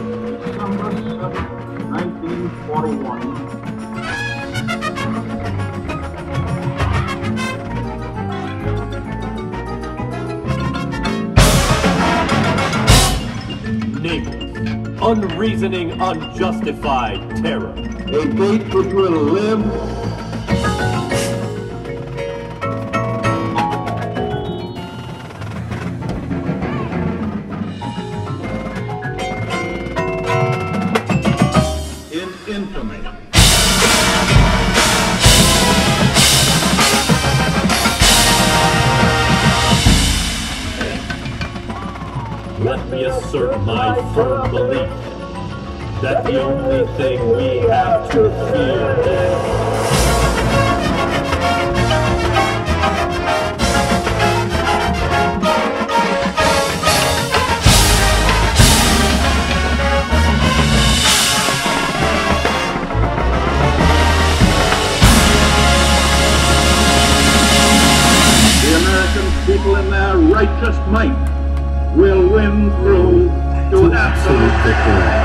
December 7, 1941. unreasoning, unjustified terror. A date to will live Let me assert my firm belief that the only thing we have to fear is people in their righteous might will win through to absolute victory.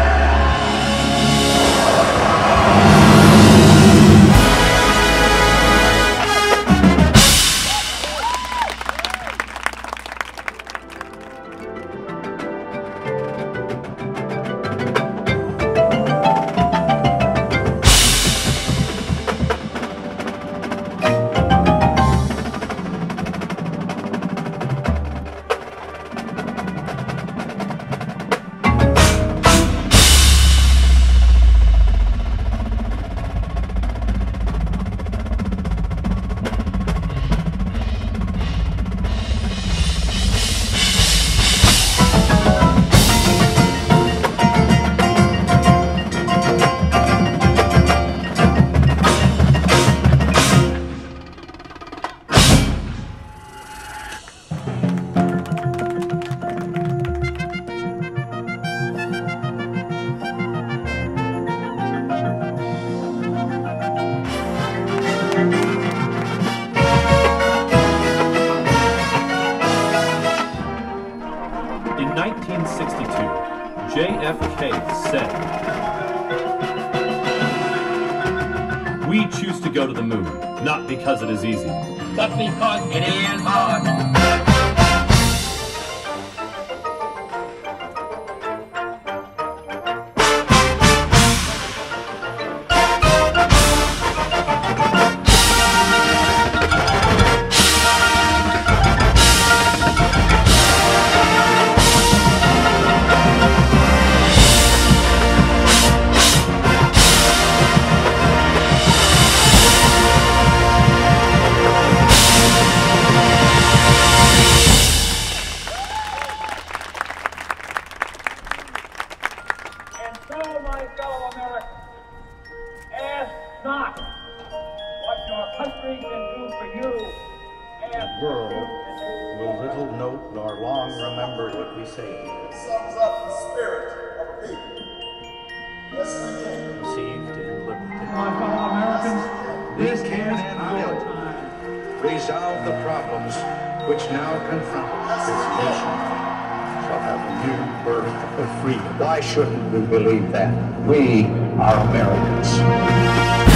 JFK said, We choose to go to the moon, not because it is easy, but because it is hard. And so, my fellow Americans, ask not what your country can do for you. Ask world what you can do will little note nor long remember what we say here. sums up the spirit of a people. Yes, we can. Conceived in liberty. My fellow Americans, this is our time. Resolve the problems which now confront. This nation shall have a new birth of freedom. Why shouldn't we believe that? We are Americans.